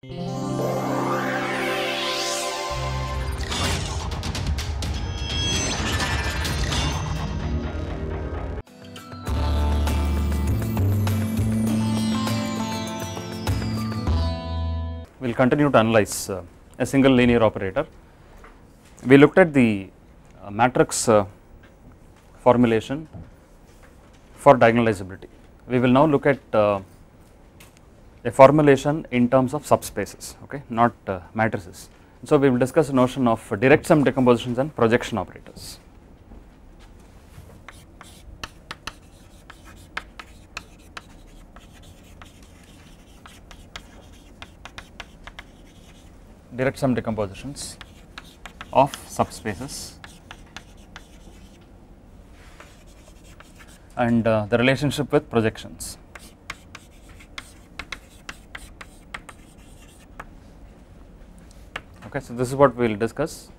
We will continue to analyze uh, a single linear operator. We looked at the uh, matrix uh, formulation for diagonalizability. We will now look at uh, a formulation in terms of subspaces, okay, not uh, matrices. So, we will discuss the notion of direct sum decompositions and projection operators. direct sum decompositions of subspaces and uh, the relationship with projections. Okay, so this is what we will discuss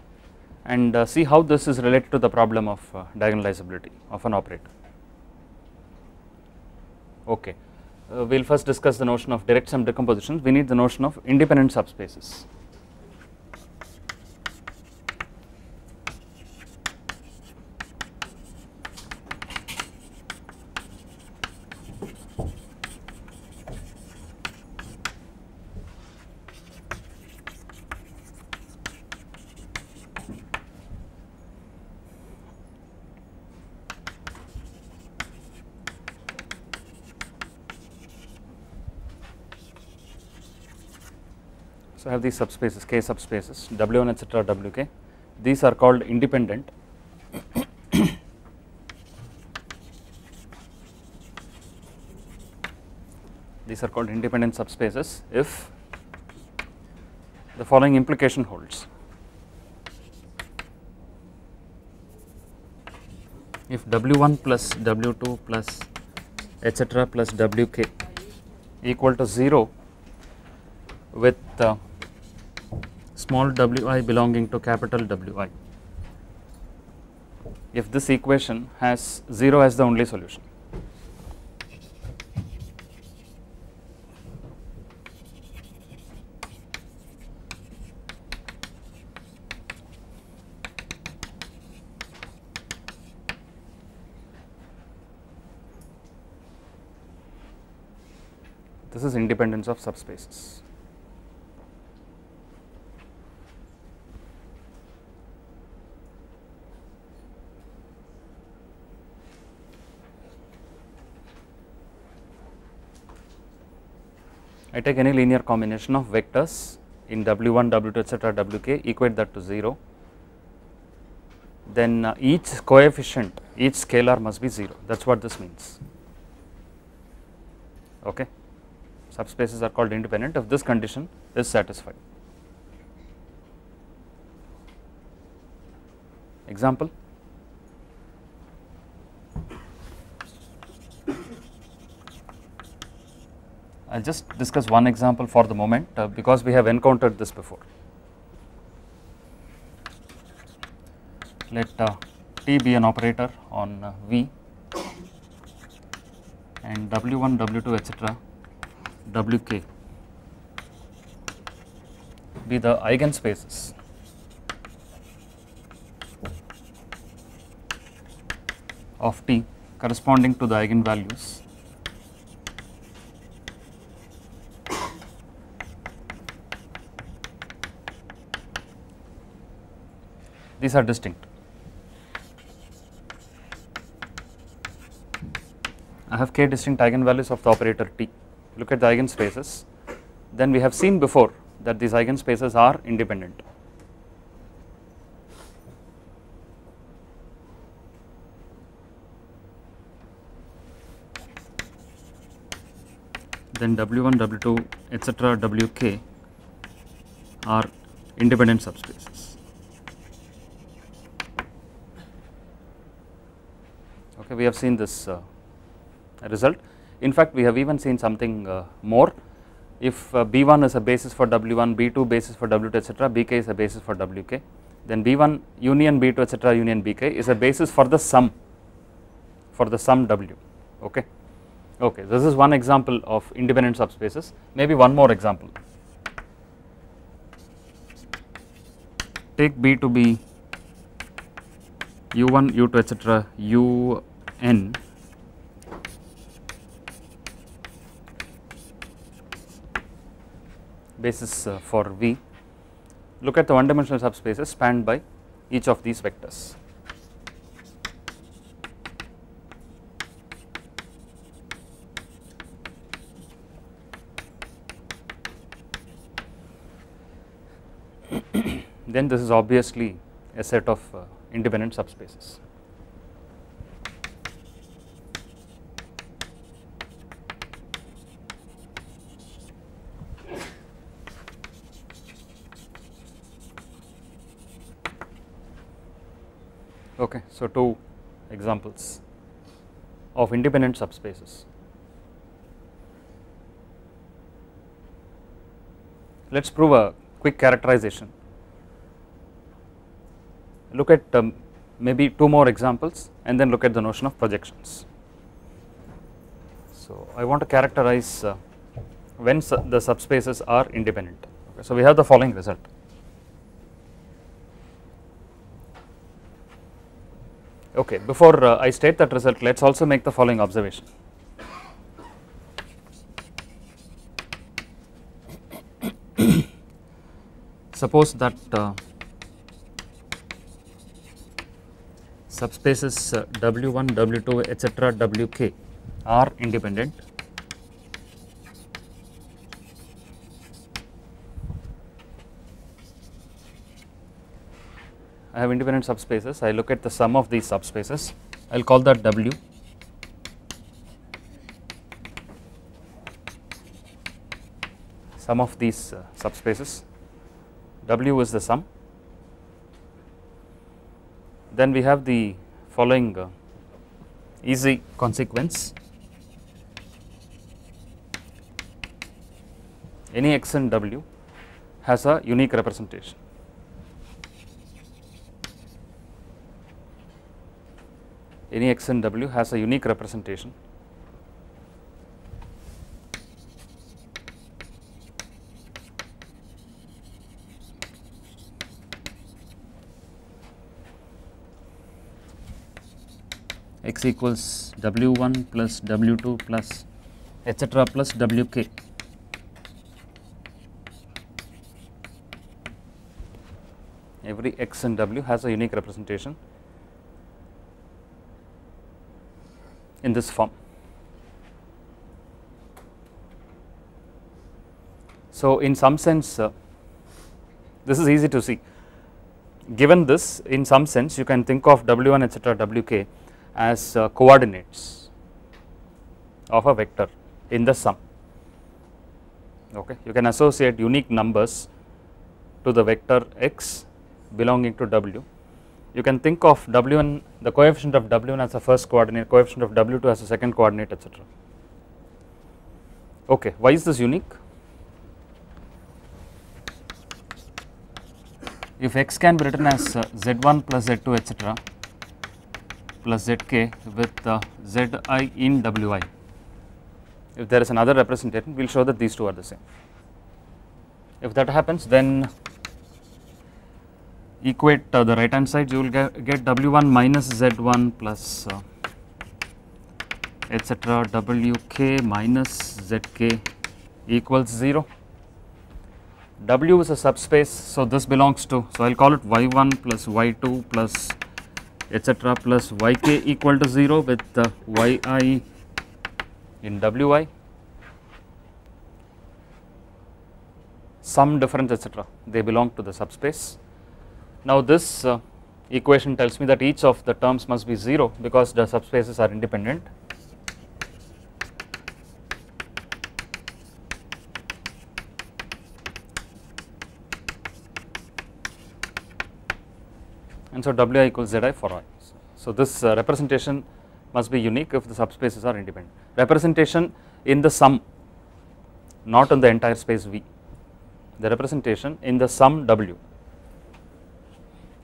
and uh, see how this is related to the problem of uh, diagonalizability of an operator. Okay, uh, we will first discuss the notion of direct sum decompositions. We need the notion of independent subspaces. So, I have these subspaces k subspaces w1 etc wk these are called independent. These are called independent subspaces if the following implication holds. If w1 plus w2 plus etc plus wk equal to 0 with uh, small wi belonging to capital Wi. If this equation has 0 as the only solution. This is independence of subspaces. I take any linear combination of vectors in w1, w2 etc wk equate that to 0 then uh, each coefficient each scalar must be 0 that is what this means. Okay? Subspaces are called independent. If this condition is satisfied. Example I will just discuss one example for the moment uh, because we have encountered this before. Let uh, T be an operator on uh, V and W1, W2 etc. Wk be the eigenspaces of T corresponding to the eigenvalues these are distinct. I have k distinct eigenvalues of the operator T. Look at the eigenspaces. Then we have seen before that these eigenspaces are independent. Then W1, W2, etc. Wk are independent subspaces. okay, we have seen this uh, result. In fact, we have even seen something uh, more. If uh, B1 is a basis for W1, B2 basis for W2 etc., BK is a basis for WK, then B1 union B2 etc., union BK is a basis for the sum, for the sum W, okay. Okay, this is one example of independent subspaces, maybe one more example. Take B to be u1, u2, etc., u un basis uh, for V, look at the one dimensional subspaces spanned by each of these vectors. then this is obviously a set of uh, independent subspaces. Okay, so two examples of independent subspaces. Let us prove a quick characterization. Look at um, maybe two more examples and then look at the notion of projections. So, I want to characterize uh, when su the subspaces are independent. Okay, so, we have the following result. Okay, before uh, I state that result, let us also make the following observation. Suppose that uh, subspaces uh, W1, W2, etc., Wk are independent. I have independent subspaces. I look at the sum of these subspaces. I will call that W. Sum of these uh, subspaces. W is the sum. Then we have the following uh, easy consequence. Any x in W has a unique representation. Any x and W has a unique representation. x equals W1 plus W2 plus etc plus Wk. Every x and W has a unique representation in this form. So, in some sense uh, this is easy to see. Given this in some sense you can think of W1 etc Wk as uh, coordinates of a vector in the sum. Okay? You can associate unique numbers to the vector x belonging to W you can think of W1 the coefficient of W1 as the first coordinate coefficient of W2 as the second coordinate etc. Okay, why is this unique? If x can be written as uh, z1 plus z2 etc plus zk with uh, zi in wi if there is another representation we will show that these two are the same. If that happens then equate uh, the right hand side you will get, get w1 minus z1 plus uh, etc wk minus zk equals 0 w is a subspace so this belongs to so i will call it y1 plus y2 plus etc plus yk equal to 0 with uh, yi in wi some difference etc they belong to the subspace now this uh, equation tells me that each of the terms must be 0 because the subspaces are independent. And so Wi equals Zi for i. So this uh, representation must be unique if the subspaces are independent. Representation in the sum, not in the entire space V. The representation in the sum W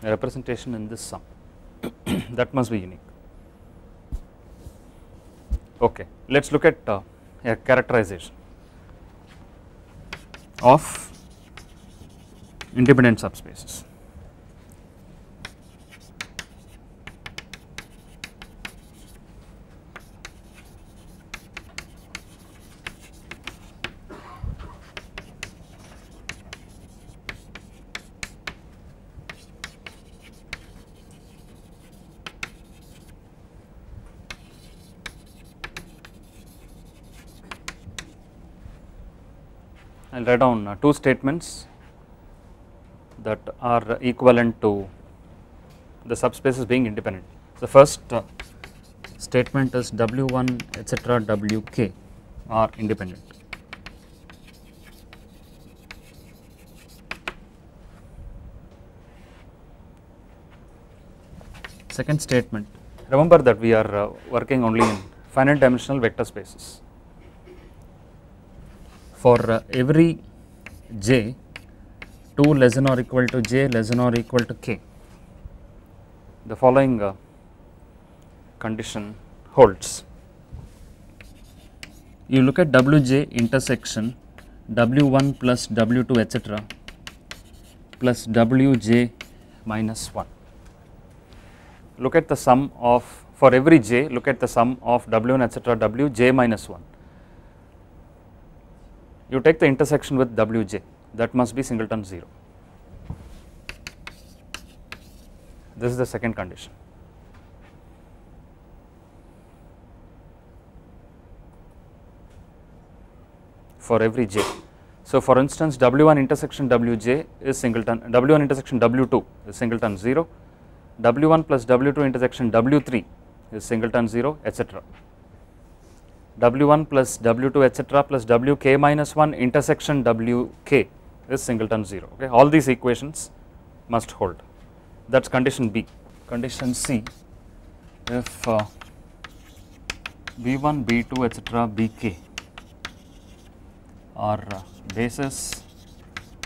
representation in this sum that must be unique. Okay, let us look at uh, a characterization of independent subspaces. Write down uh, two statements that are equivalent to the subspaces being independent. The first uh, statement is W1 etc. Wk are independent. Second statement, remember that we are uh, working only in finite dimensional vector spaces. For every j 2 less than or equal to j less than or equal to k, the following uh, condition holds. You look at wj intersection w1 plus w2 etc plus wj minus 1 look at the sum of for every j look at the sum of w1 etc w j minus 1 you take the intersection with wj that must be singleton 0 this is the second condition. For every j. So for instance w1 intersection wj is singleton w1 intersection w2 is singleton 0 W1 plus W2 intersection W3 is singleton 0 etc. W1 plus W2 etc. plus Wk minus 1 intersection Wk is singleton 0 okay all these equations must hold that is condition B. Condition C if uh, B1 B2 etc. Bk are uh, basis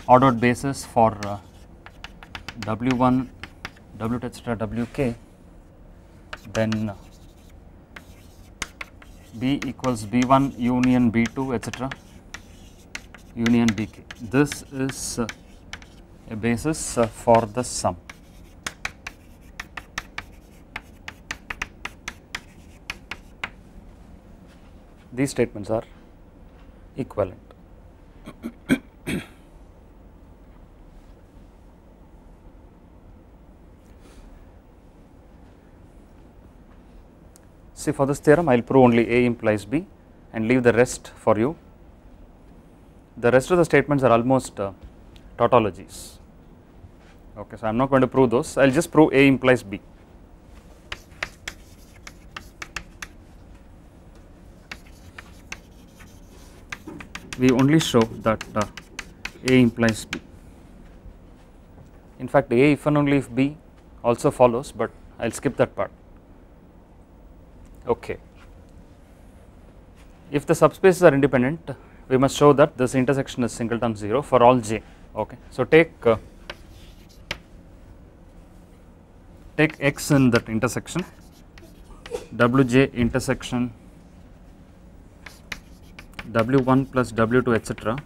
ordered basis for uh, W1 W2 etc wk then b equals b1 union b2 etc union bk this is a basis for the sum. These statements are equivalent See for this theorem I will prove only A implies B and leave the rest for you. The rest of the statements are almost uh, tautologies. Okay, so I am not going to prove those, I will just prove A implies B. We only show that uh, A implies B. In fact, A if and only if B also follows, but I will skip that part. Okay. If the subspaces are independent, we must show that this intersection is singleton 0 for all j. Okay. So, take uh, take x in that intersection wj intersection w1 plus w2 etc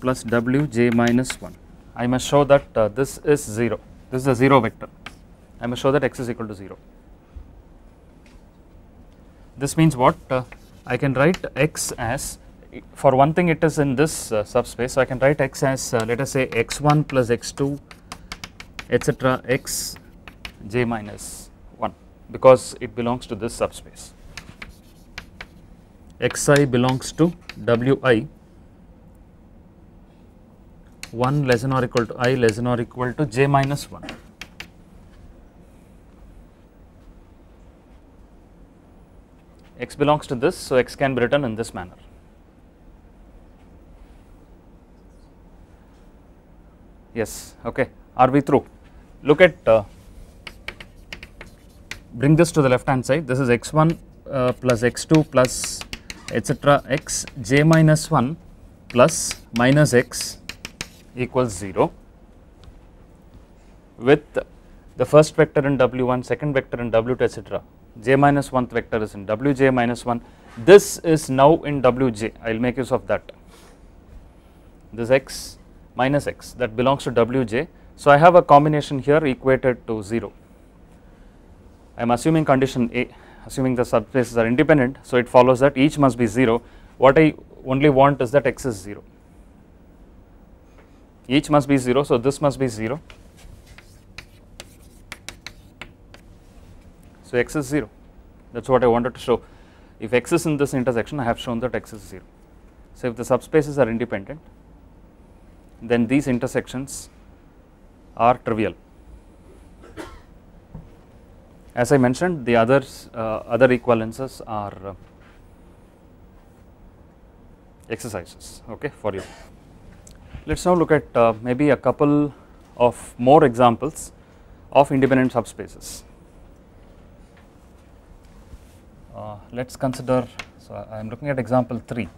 plus wj minus 1. I must show that uh, this is 0, this is a 0 vector. I must show that x is equal to 0. This means what? Uh, I can write x as for one thing it is in this uh, subspace. So, I can write x as uh, let us say x1 plus x2 etc x j minus 1 because it belongs to this subspace. xi belongs to wi 1 less than or equal to i less than or equal to j minus 1. X belongs to this, so x can be written in this manner. Yes, okay. Are we through? Look at, uh, bring this to the left hand side. This is x1 uh, plus x2 plus etc. x j minus 1 plus minus x equals 0 with the first vector in w1, second vector in w2 etc j minus 1th vector is in wj minus 1 this is now in wj I will make use of that. This x minus x that belongs to wj so I have a combination here equated to 0 I am assuming condition A assuming the subspaces are independent so it follows that each must be 0 what I only want is that x is 0 each must be 0 so this must be 0 So, x is 0 that is what I wanted to show if x is in this intersection I have shown that x is 0. So, if the subspaces are independent then these intersections are trivial. As I mentioned the others uh, other equivalences are uh, exercises okay for you. Let us now look at uh, maybe a couple of more examples of independent subspaces. Uh, let us consider, so I am looking at example 3.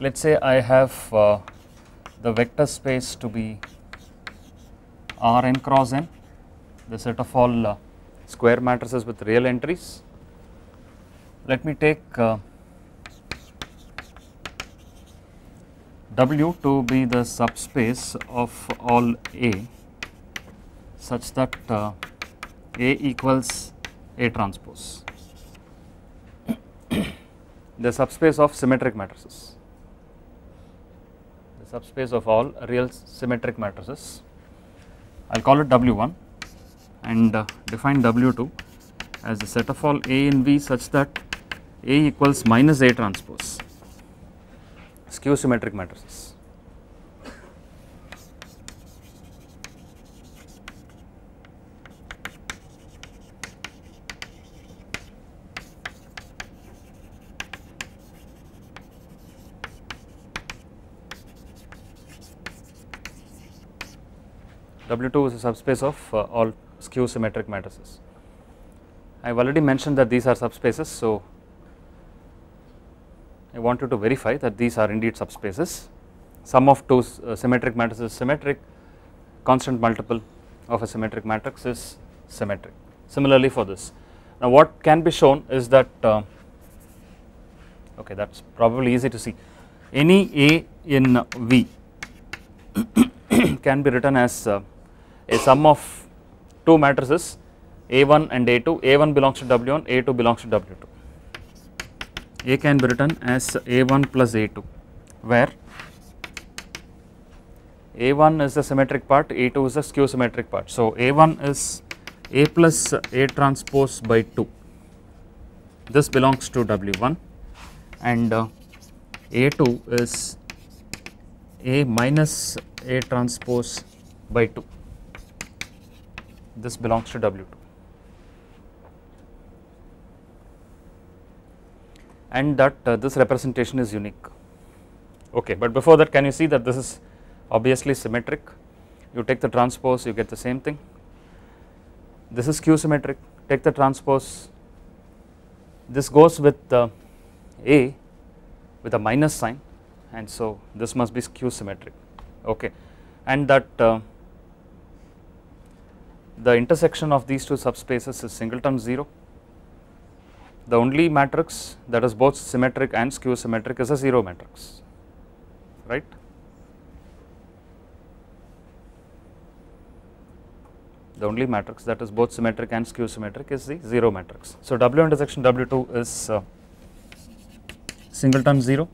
Let us say I have uh, the vector space to be R n cross n, the set of all uh, square matrices with real entries. Let me take uh, W to be the subspace of all A such that uh, A equals A transpose, the subspace of symmetric matrices, the subspace of all real symmetric matrices. I will call it W1 and uh, define W2 as the set of all A in V such that A equals minus A transpose skew symmetric matrices. W2 is a subspace of uh, all skew symmetric matrices. I have already mentioned that these are subspaces, so I want you to verify that these are indeed subspaces. Sum of two uh, symmetric matrices is symmetric, constant multiple of a symmetric matrix is symmetric. Similarly for this. Now what can be shown is that, uh, okay that is probably easy to see, any A in V can be written as uh, a sum of two matrices A1 and A2, A1 belongs to W1, A2 belongs to W2. A can be written as A1 plus A2 where A1 is the symmetric part, A2 is the skew symmetric part. So, A1 is A plus A transpose by 2 this belongs to W1 and uh, A2 is A minus A transpose by 2 this belongs to W2. and that uh, this representation is unique. Okay, but before that can you see that this is obviously symmetric, you take the transpose you get the same thing, this is skew symmetric, take the transpose, this goes with uh, A with a minus sign and so this must be skew symmetric, okay, and that uh, the intersection of these two subspaces is singleton 0 the only matrix that is both symmetric and skew symmetric is a 0 matrix, right. The only matrix that is both symmetric and skew symmetric is the 0 matrix. So, W intersection W2 is uh, singleton 0.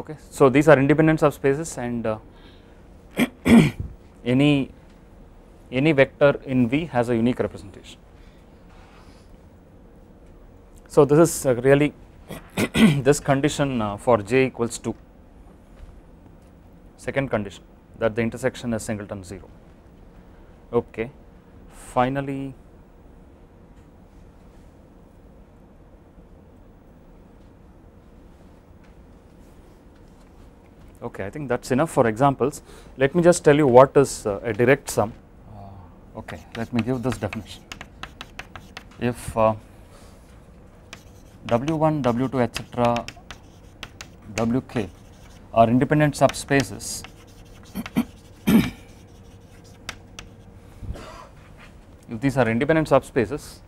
Okay. So, these are independent subspaces and uh, any any vector in V has a unique representation. So, this is uh, really this condition uh, for j equals 2 second condition that the intersection is singleton 0 okay finally okay i think that's enough for examples. Let me just tell you what is uh, a direct sum. Okay let me give this definition. If uh, w1 w2 etc wk are independent subspaces if these are independent subspaces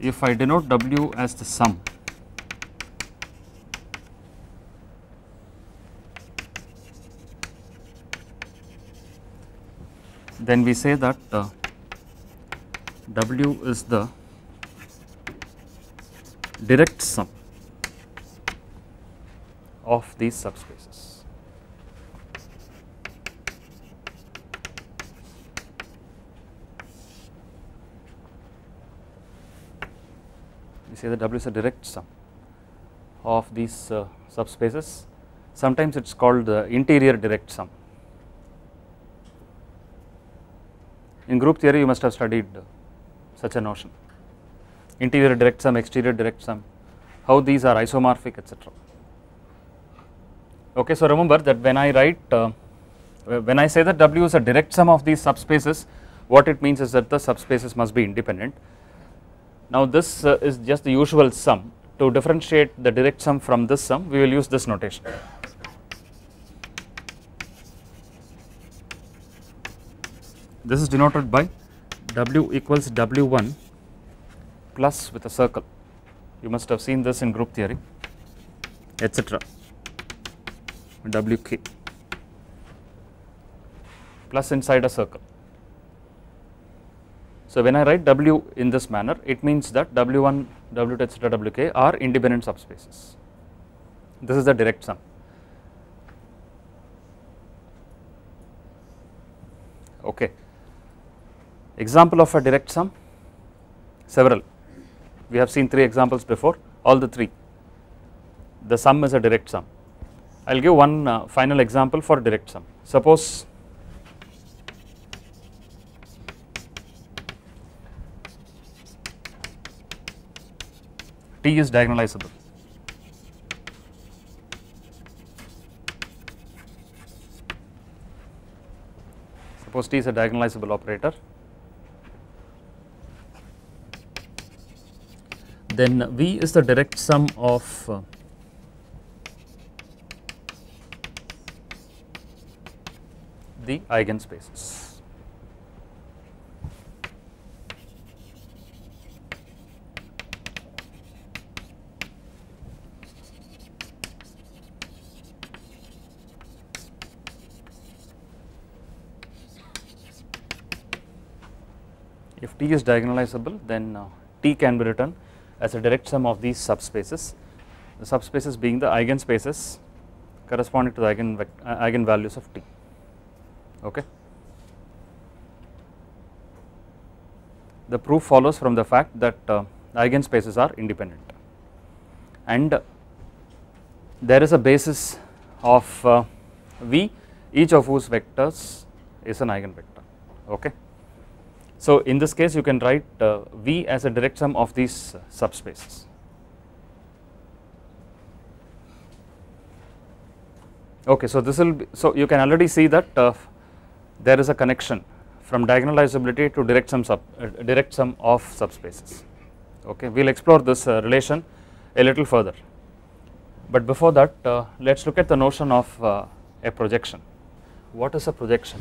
if I denote w as the sum then we say that uh, W is the direct sum of these subspaces. we say that W is a direct sum of these uh, subspaces sometimes it is called the interior direct sum. In group theory you must have studied such a notion interior direct sum, exterior direct sum, how these are isomorphic etc. Okay, so remember that when I write uh, when I say that W is a direct sum of these subspaces what it means is that the subspaces must be independent. Now this uh, is just the usual sum to differentiate the direct sum from this sum we will use this notation. This is denoted by W equals W1 plus with a circle you must have seen this in group theory etc wk plus inside a circle. So, when I write w in this manner it means that w1 w2 etc wk are independent subspaces this is the direct sum. Okay. Example of a direct sum? Several. We have seen three examples before. All the three. The sum is a direct sum. I will give one uh, final example for direct sum. Suppose T is diagonalizable. Suppose T is a diagonalizable operator then V is the direct sum of uh, the eigenspaces. If T is diagonalizable then uh, T can be written as a direct sum of these subspaces, the subspaces being the eigenspaces corresponding to the eigen, uh, eigenvalues of T. Okay. The proof follows from the fact that uh, eigenspaces are independent and there is a basis of uh, V each of whose vectors is an eigenvector. Okay. So, in this case you can write uh, V as a direct sum of these uh, subspaces. Okay, so this will be, so you can already see that uh, there is a connection from diagonalizability to direct sum sub uh, direct sum of subspaces. Okay, we will explore this uh, relation a little further, but before that uh, let us look at the notion of a projection. What is a projection?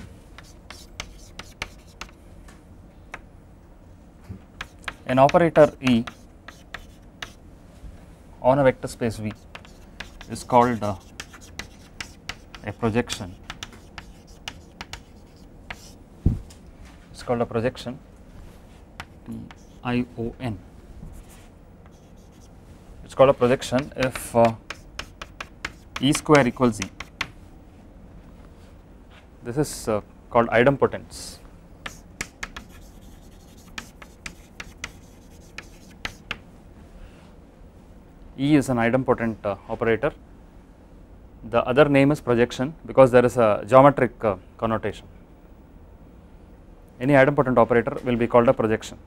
An operator E on a vector space V is called uh, a projection. It's called a projection P I O N. It's called a projection if uh, E square equals E. This is uh, called idempotence. E is an idempotent uh, operator. The other name is projection because there is a geometric uh, connotation. Any idempotent operator will be called a projection.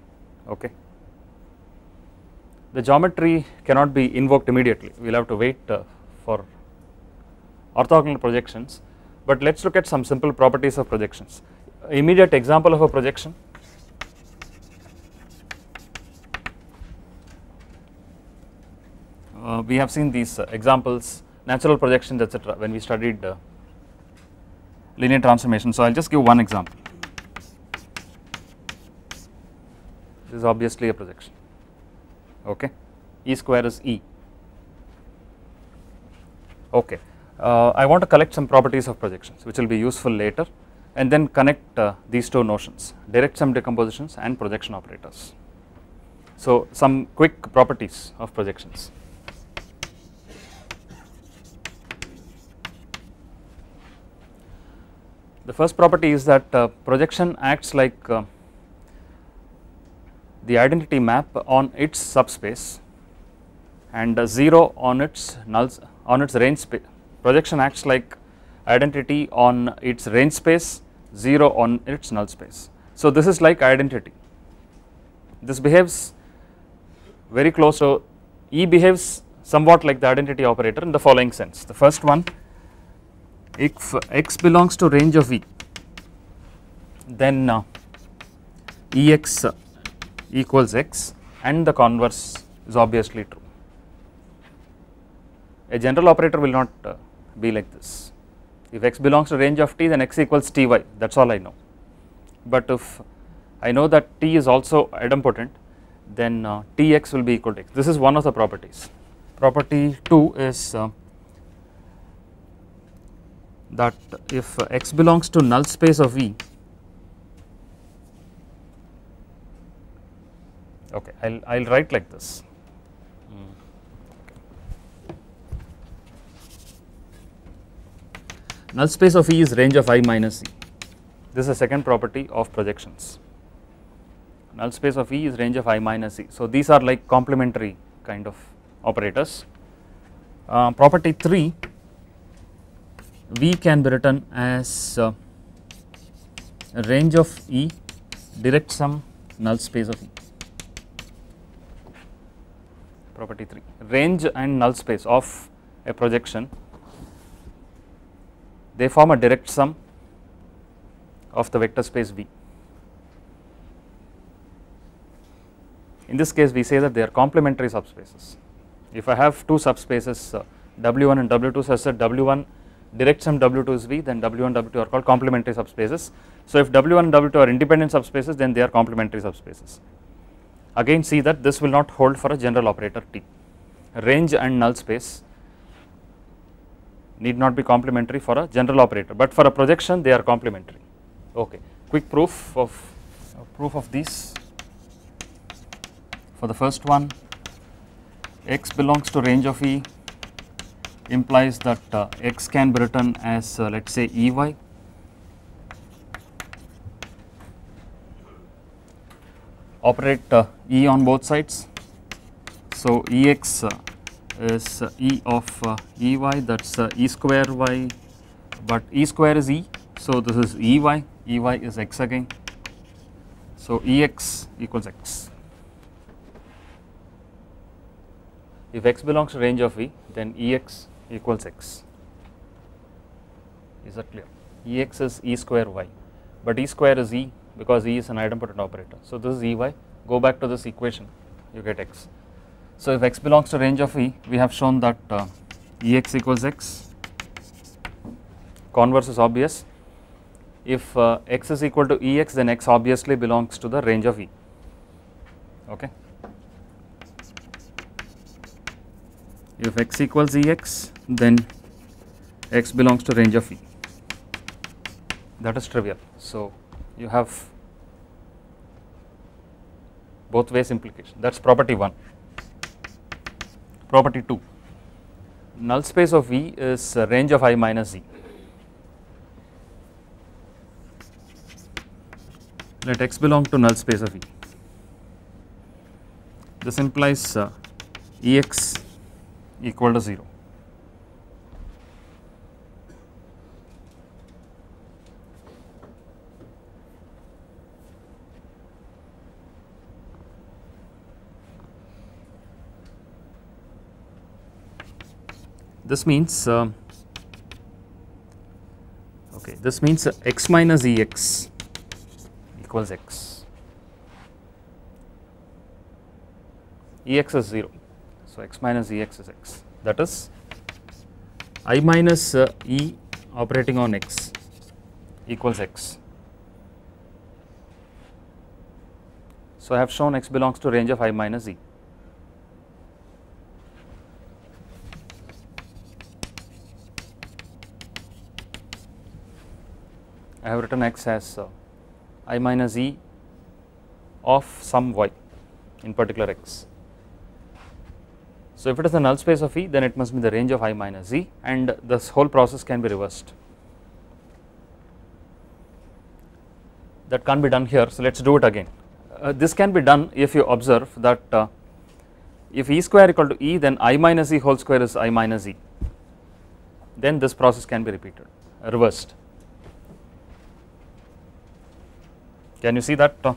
Okay. The geometry cannot be invoked immediately. We will have to wait uh, for orthogonal projections, but let us look at some simple properties of projections. Immediate example of a projection uh, we have seen these uh, examples natural projections etc when we studied uh, linear transformation. So, I will just give one example this is obviously a projection okay E square is E okay. Uh, I want to collect some properties of projections which will be useful later and then connect uh, these two notions direct sum decompositions and projection operators. So, some quick properties of projections. The first property is that uh, projection acts like uh, the identity map on its subspace and uh, 0 on its nulls on its range space. Projection acts like identity on its range space, 0 on its null space. So, this is like identity. This behaves very close So, E behaves somewhat like the identity operator in the following sense. The first one if x belongs to range of E then uh, Ex equals x and the converse is obviously true. A general operator will not uh, be like this. If x belongs to range of t then x equals ty that is all I know. But if I know that t is also idempotent then uh, tx will be equal to x. This is one of the properties. Property 2 is uh, that if x belongs to null space of V okay I'll I'll write like this. Null space of E is range of I minus E. This is the second property of projections. Null space of E is range of I minus E. So these are like complementary kind of operators. Uh, property 3 V can be written as uh, range of E direct sum null space of E. Property 3 range and null space of a projection they form a direct sum of the vector space V. In this case we say that they are complementary subspaces. If I have two subspaces uh, W1 and W2 such that W1 direct sum W2 is V then W1 W2 are called complementary subspaces. So, if W1 and W2 are independent subspaces then they are complementary subspaces. Again see that this will not hold for a general operator T. Range and null space need not be complementary for a general operator, but for a projection they are complementary. Okay. Quick proof of uh, proof of these. For the first one, x belongs to range of E implies that uh, x can be written as uh, let us say Ey operate uh, E on both sides. So, Ex uh, is uh, E of uh, Ey that is E square y but E square is E. So, this is Ey, Ey is x again. So, Ex equals x. If x belongs to range of E then Ex equals x. Is that clear? Ex is E square y, but E square is E because E is an idempotent operator. So, this is Ey, go back to this equation, you get x. So, if x belongs to range of E, we have shown that uh, Ex equals x, converse is obvious. If uh, x is equal to Ex, then x obviously belongs to the range of E, okay. If x equals Ex, then x belongs to range of E. That is trivial. So, you have both ways implication that is property 1. Property 2 null space of V is range of I minus Z. Let x belong to null space of E. This implies uh, Ex equal to 0. This means uh, okay this means uh, x minus Ex equals x. Ex is 0 so, x minus Ex is x that is i minus uh, E operating on x equals x. So, I have shown x belongs to range of i minus E. I have written x as uh, i minus E of some y in particular x. So, if it is the null space of E then it must be the range of I minus Z and this whole process can be reversed. That can't be done here, so let us do it again. Uh, this can be done if you observe that uh, if E square equal to E then I minus E whole square is I minus E then this process can be repeated reversed. Can you see that? Uh,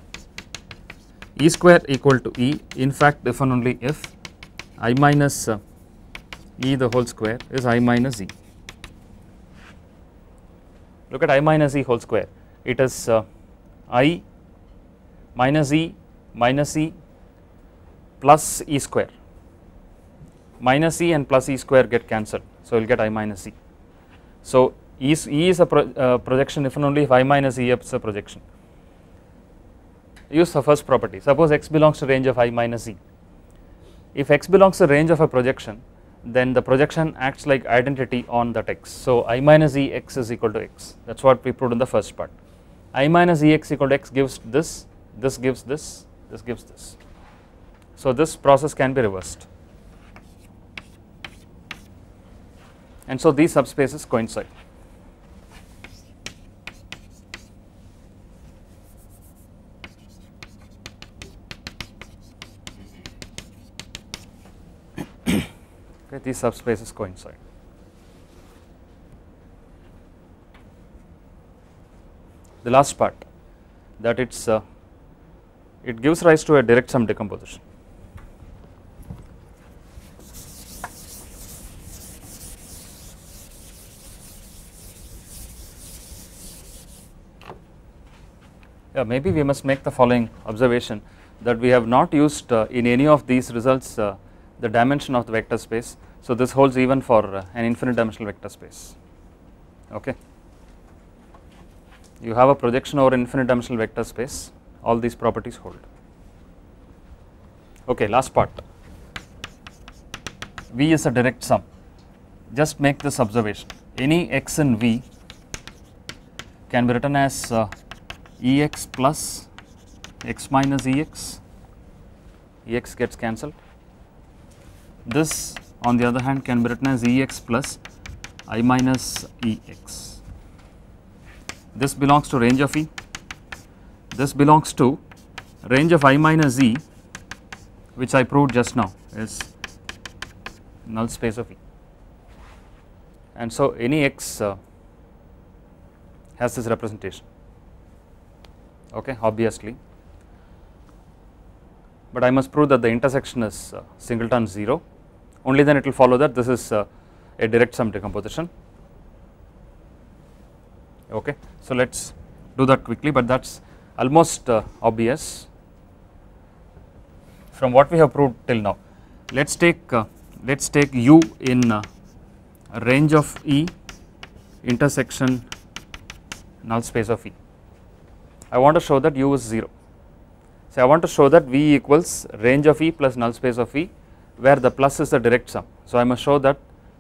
E square equal to E in fact if and only if I minus uh, E the whole square is I minus E. Look at I minus E whole square it is uh, I minus E minus E plus E square minus E and plus E square get cancelled so you will get I minus E. So E is, e is a pro, uh, projection if and only if I minus E is a projection. Use the first property suppose x belongs to range of I minus E. If x belongs to range of a projection then the projection acts like identity on that x. So I minus E x is equal to x that is what we proved in the first part. I minus E x equal to x gives this, this gives this, this gives this. So this process can be reversed. And so these subspaces coincide. These subspaces coincide. The last part that it's uh, it gives rise to a direct sum decomposition. Yeah, maybe we must make the following observation that we have not used uh, in any of these results uh, the dimension of the vector space. So, this holds even for uh, an infinite dimensional vector space. Okay. You have a projection over infinite dimensional vector space, all these properties hold. Okay, last part. V is a direct sum. Just make this observation. Any x in V can be written as uh, Ex plus x minus Ex, Ex gets cancelled. This on the other hand can be written as Ex plus I minus Ex. This belongs to range of E, this belongs to range of I minus E which I proved just now is null space of E. And so any x uh, has this representation okay obviously but I must prove that the intersection is uh, singleton 0 only then it will follow that this is uh, a direct sum decomposition. Okay so let's do that quickly but that's almost uh, obvious from what we have proved till now. Let's take uh, let's take u in uh, range of E intersection null space of E. I want to show that u is 0. So, I want to show that V equals range of E plus null space of E where the plus is the direct sum. So, I must show that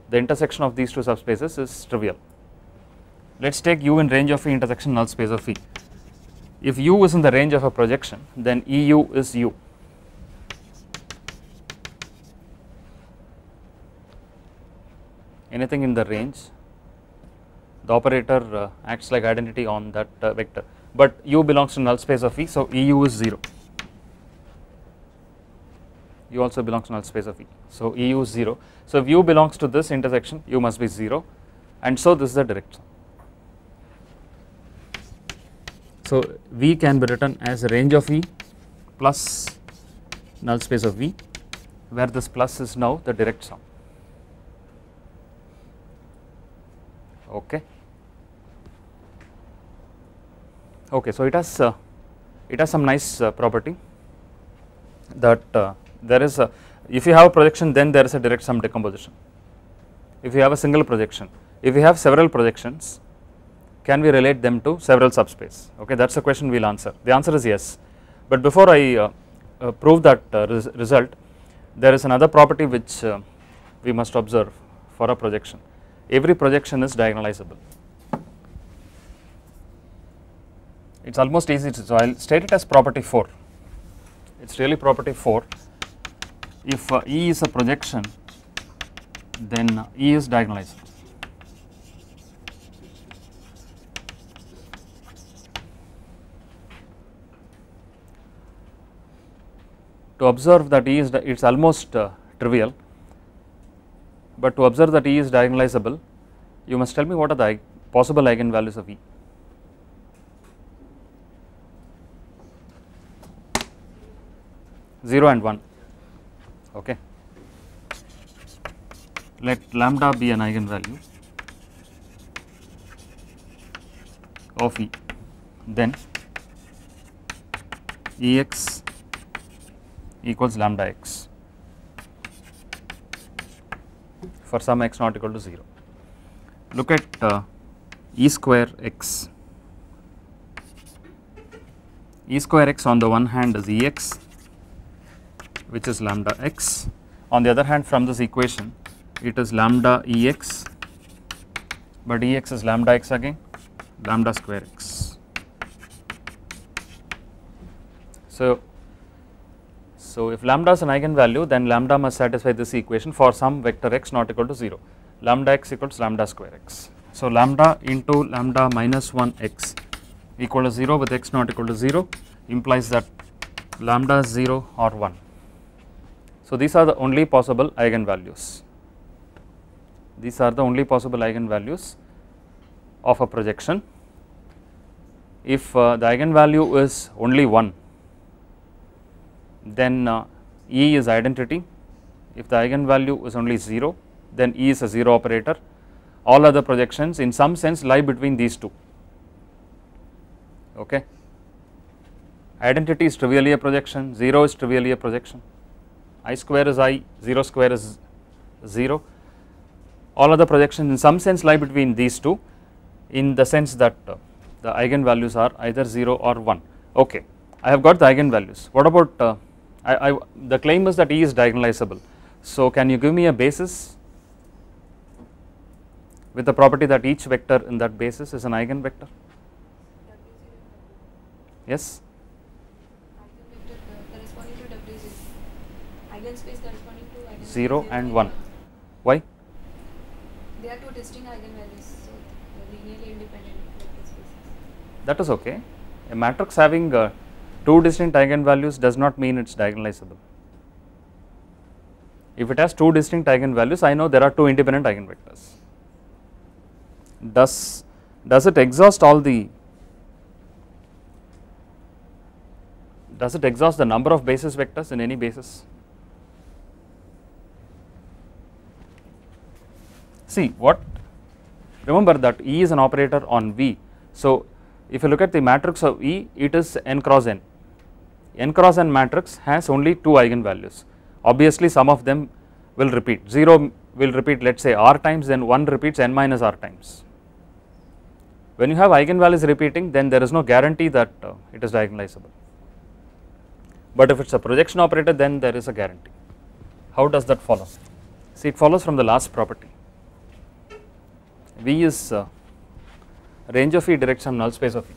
the intersection of these two subspaces is trivial. Let us take u in range of E intersection null space of E. If u is in the range of a projection then EU is u. Anything in the range the operator uh, acts like identity on that uh, vector but u belongs to null space of E. So, EU is 0, u also belongs to null space of E. So, EU is 0. So, if u belongs to this intersection u must be 0 and so this is the direct sum. So, V can be written as range of E plus null space of V where this plus is now the direct sum. Okay. Okay, so it has uh, it has some nice uh, property that uh, there is a if you have a projection then there is a direct sum decomposition. If you have a single projection, if you have several projections, can we relate them to several subspace? Okay, that's a question we'll answer. The answer is yes, but before I uh, uh, prove that uh, res result, there is another property which we must observe for a projection. Every projection is diagonalizable. it is almost easy to, so I will state it as property 4, it is really property 4. If uh, E is a projection, then E is diagonalizable. to observe that E is it is almost uh, trivial, but to observe that E is diagonalizable you must tell me what are the possible eigenvalues of E. 0 and 1 okay. Let lambda be an eigenvalue of E. Then Ex equals lambda x for some x not equal to 0 look at uh, E square x. E square x on the one hand is Ex which is lambda x. On the other hand from this equation it is lambda Ex but Ex is lambda x again lambda square x. So, so if lambda is an eigenvalue then lambda must satisfy this equation for some vector x not equal to 0 lambda x equals lambda square x. So, lambda into lambda minus 1 x equal to 0 with x not equal to 0 implies that lambda is 0 or 1. So, these are the only possible eigenvalues. These are the only possible eigenvalues of a projection. If uh, the eigenvalue is only 1, then uh, E is identity. If the eigenvalue is only 0, then E is a 0 operator. All other projections in some sense lie between these two. Okay. Identity is trivially a projection, 0 is trivially a projection i square is i, 0 square is 0. All other projections in some sense lie between these two in the sense that uh, the eigenvalues are either 0 or 1. Okay, I have got the eigenvalues. What about uh, I, I, the claim is that E is diagonalizable. So, can you give me a basis with the property that each vector in that basis is an eigenvector? Yes. eigenspace corresponding to eigen 0 and 1. Why? They are two distinct eigenvalues, so linearly independent vector spaces. That is okay. A matrix having uh, two distinct eigenvalues does not mean it is diagonalizable. If it has two distinct eigenvalues, I know there are two independent eigenvectors. Does, does it exhaust all the, does it exhaust the number of basis vectors in any basis? See what, remember that E is an operator on V. So, if you look at the matrix of E, it is n cross n. n cross n matrix has only two eigenvalues. Obviously, some of them will repeat. 0 will repeat let us say r times, then 1 repeats n minus r times. When you have eigenvalues repeating, then there is no guarantee that uh, it is diagonalizable. But if it is a projection operator, then there is a guarantee. How does that follow? See, it follows from the last property. V is uh, range of E direct sum null space of E.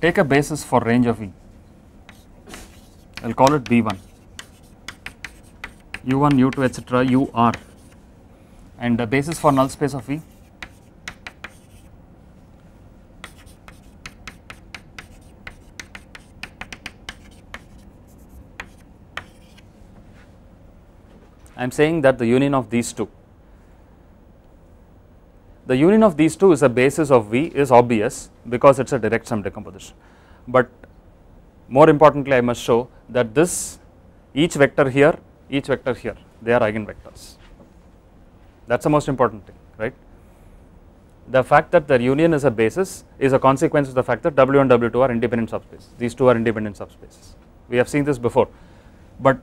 Take a basis for range of E. I will call it B1, U1, U2, etc., UR, and the basis for null space of E. I am saying that the union of these two. The union of these two is a basis of V is obvious because it is a direct sum decomposition. But more importantly I must show that this each vector here, each vector here they are eigenvectors. That is the most important thing right. The fact that the union is a basis is a consequence of the fact that W and W2 are independent subspaces, these two are independent subspaces. We have seen this before, but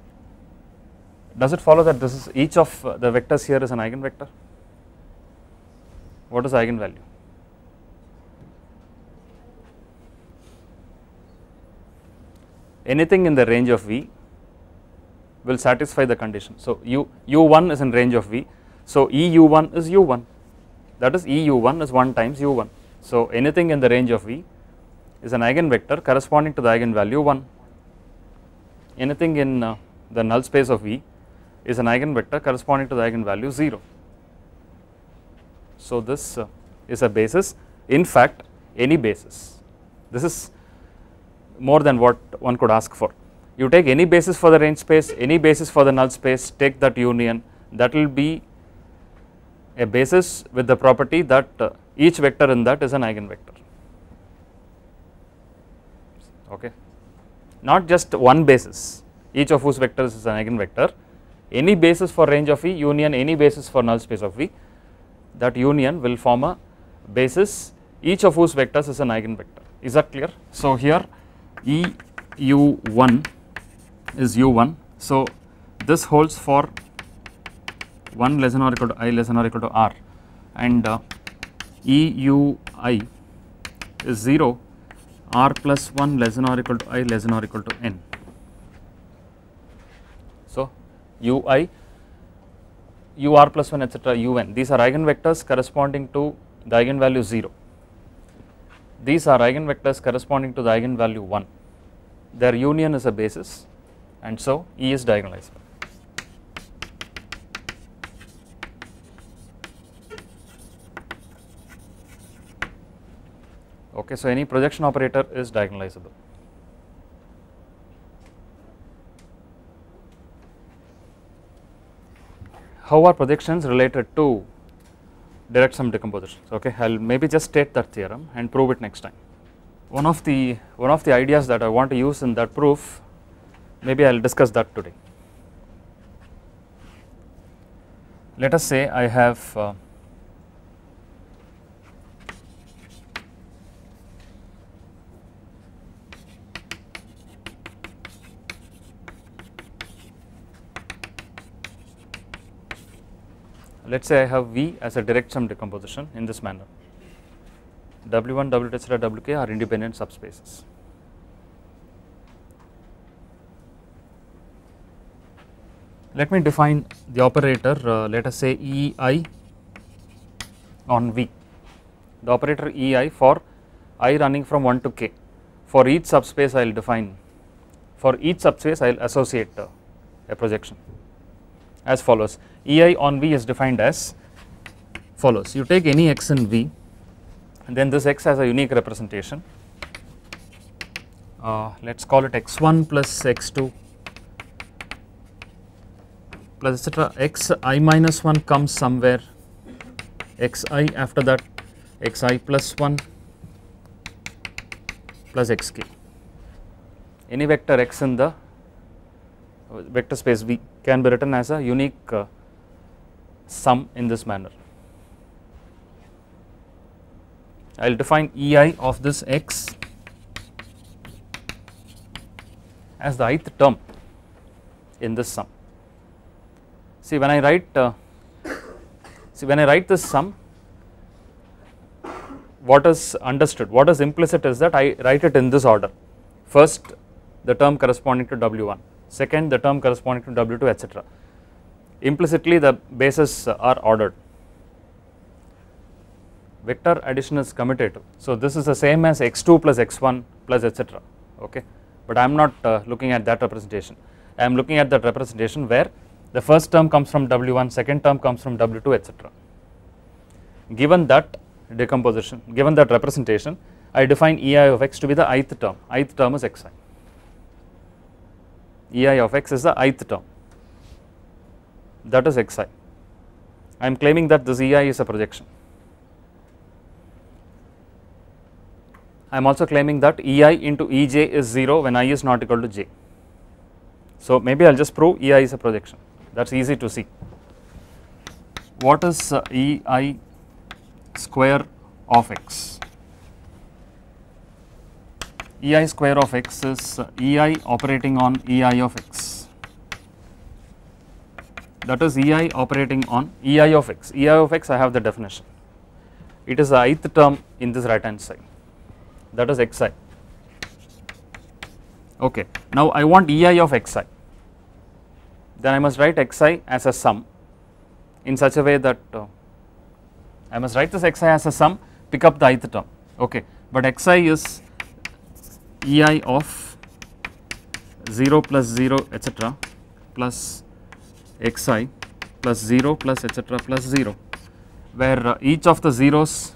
does it follow that this is each of the vectors here is an eigenvector? What is eigenvalue? Anything in the range of V will satisfy the condition. So, U, U1 is in range of V. So, EU1 is U1 that is EU1 is 1 times U1. So, anything in the range of V is an eigenvector corresponding to the eigenvalue 1. Anything in uh, the null space of V is an eigenvector corresponding to the eigenvalue 0. So, this uh, is a basis in fact any basis. This is more than what one could ask for. You take any basis for the range space, any basis for the null space, take that union, that will be a basis with the property that uh, each vector in that is an eigenvector. Okay. Not just one basis, each of whose vectors is an eigenvector, any basis for range of V union any basis for null space of V, that union will form a basis each of whose vectors is an eigenvector. Is that clear? So, here E u1 is u1. So, this holds for 1 less than or equal to i less than or equal to r and uh, E u i is 0 r plus 1 less than or equal to i less than or equal to n. So, u i u r plus 1 etc. u n these are eigenvectors corresponding to the eigenvalue 0 these are eigenvectors corresponding to the eigenvalue 1 their union is a basis and so E is diagonalizable. Okay, so any projection operator is diagonalizable. How are projections related to direct sum decompositions? Okay, I will maybe just state that theorem and prove it next time. One of the one of the ideas that I want to use in that proof, maybe I will discuss that today. Let us say I have uh, let us say I have V as a direct sum decomposition in this manner. W1, W2, etc., Wk are independent subspaces. Let me define the operator, uh, let us say Ei on V. The operator Ei for i running from 1 to k. For each subspace, I will define, for each subspace, I will associate uh, a projection as follows. Ei on V is defined as follows. You take any x in V and then this x has a unique representation. Uh, let us call it x1 plus x2 plus etc. x i minus 1 comes somewhere xi after that xi plus 1 plus xk. Any vector x in the vector space V can be written as a unique uh, sum in this manner. I will define Ei of this x as the ith term in this sum. See when I write uh, see when I write this sum what is understood what is implicit is that I write it in this order first the term corresponding to W1 second the term corresponding to W2 etc. Implicitly the bases are ordered. Vector addition is commutative. So this is the same as x2 plus x1 plus etc. Okay, but I am not uh, looking at that representation. I am looking at that representation where the first term comes from W1, second term comes from W2 etc. Given that decomposition, given that representation, I define Ei of x to be the ith term. ith term is xi. Ei of x is the ith term that is xi. I am claiming that this Ei is a projection. I am also claiming that Ei into Ej is 0 when i is not equal to j. So maybe I will just prove Ei is a projection that is easy to see. What is uh, Ei square of x? Ei square of x is Ei operating on Ei of x that is Ei operating on Ei of x. Ei of x I have the definition. It is the ith term in this right hand side that is xi. Okay. Now I want Ei of xi. Then I must write xi as a sum in such a way that uh, I must write this xi as a sum pick up the ith term. Okay. But xi is Ei of 0 plus 0 etc plus xi plus 0 plus etc plus 0 where uh, each of the zeros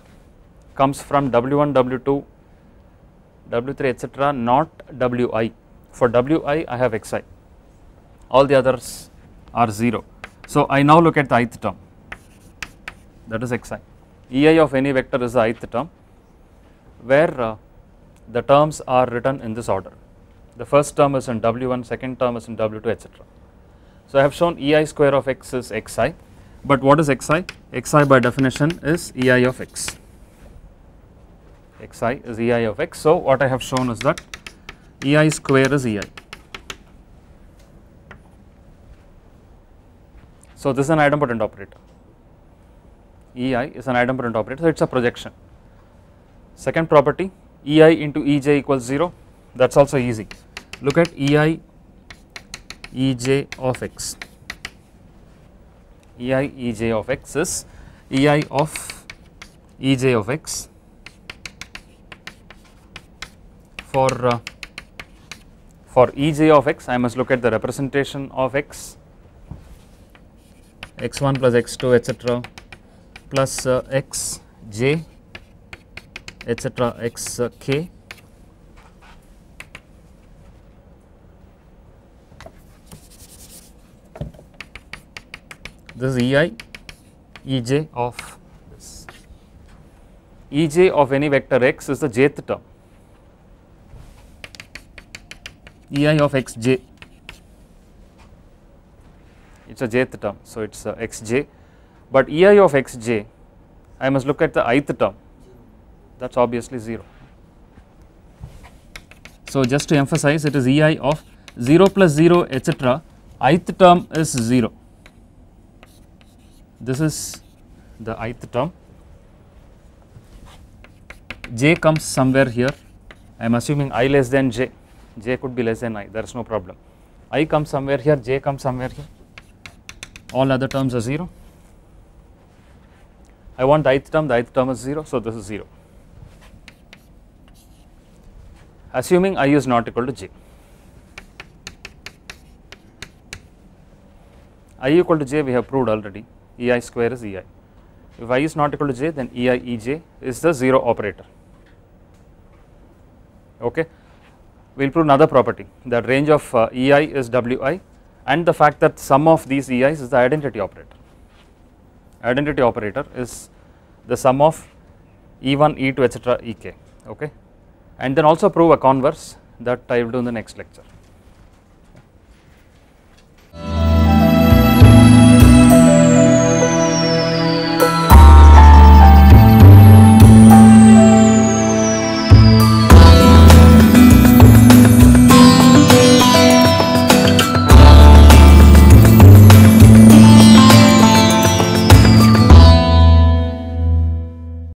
comes from W1, W2, W3 etc not Wi. For Wi I have Xi, all the others are 0. So I now look at the ith term that is Xi. Ei of any vector is the ith term where uh, the terms are written in this order. The first term is in W1, second term is in W2 etc. So I have shown Ei square of x is Xi but what is Xi? Xi by definition is Ei of x. Xi is Ei of x. So what I have shown is that Ei square is Ei. So this is an idempotent operator. Ei is an idempotent operator, so it is a projection. Second property Ei into Ej equals 0 that is also easy. Look at Ei Ej of x. Ei Ej of x is Ei of Ej of x for uh, for Ej of x I must look at the representation of x x1 plus x2 etc plus uh, xj etc xk this is ei ej of this. Ej of any vector x is the jth term. Ei of xj it is a jth term so it is xj but ei of xj I must look at the ith term that is obviously 0. So just to emphasize it is ei of 0 plus 0 etc ith term is 0 this is the ith term. J comes somewhere here. I am assuming i less than j. J could be less than i. There is no problem. I comes somewhere here. J comes somewhere here. All other terms are 0 I want the ith term. The ith term is 0 so this is 0 assuming i is not equal to j i equal to j we have proved already. Ei square is ei if i is not equal to j then ei ej is the 0 operator. Okay? We will prove another property. That range of uh, ei is wi and the fact that sum of these ei's is the identity operator. Identity operator is the sum of e1 e2 etc ek okay and then also prove a converse that I will do in the next lecture